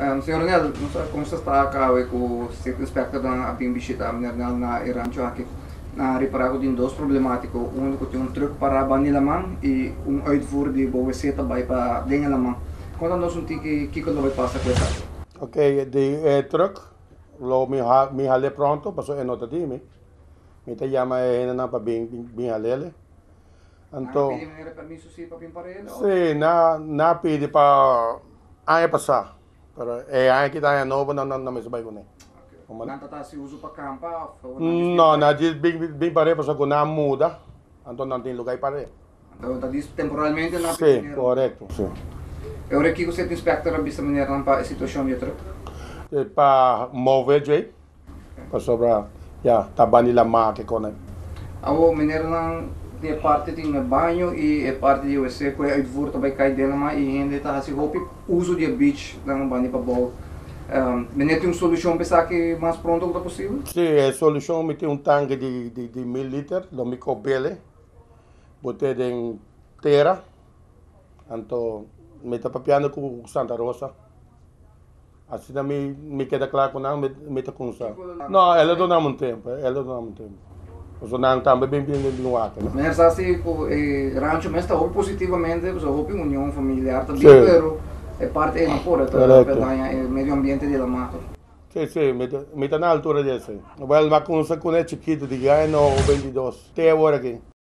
Um, Senhor sei como está cá o respeito da apim bisita Nel na Irancho aqui na reparar tem dois problemáticos. Um único tem um truque para a Banilaman e um uitvoer de boa seta vai para Dengelaman. Quando nós não tem que que vai passar com essa? Ok, de eh, truck, lo mi, ha, hale pronto, paso e nota di mi. Mi te llama e na pa bin halele. Então, permisso sim para vir para ele? sì, na na pidi pa ay pasa. Pero eh ay kita ya no na na na me sabay ko ne. Uma- Nanta tá se uso para campa? No, na di bin bin pare paso ko na muda. Anto não tem lugar para. Então, tá diz temporalmente na Sì, corretto, sì. Eu aqui você tem inspector a vista maneira para a situação de truque. E pa mover jay. Pa sobra ya tabani la ma ke ko na. Abo maneira não de parte tem no banho e é parte de você que é uitvoer também cai dela mas e ainda tá assim hope uso de beach não banho para bol. Um, maneira tem uma solução para que mais pronto que possível. Sì, è soluzione metti un tanque di, di, di 1000 liter, lo mi copele, botte in terra, anto mi sta papiando con Santa Rosa. Assim mi, mi queda claro con não, mi sta con sa. No, ela não dá um tempo, ela não dá um tempo. Os não também bem bem ar, né? Mas assim, o eh, rancho mas está positivamente, o hope união familiar também, Sim. pero é parte é não pode, Correcto. é meio ambiente de la mata. Sì, mi, mi sta na altura di essere. Vai al macun sa con è chiquito di Gaino o 22. Te ora che